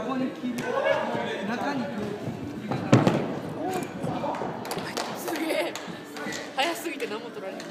こに切る。中に。切るすげえ。早すぎて何も取られない。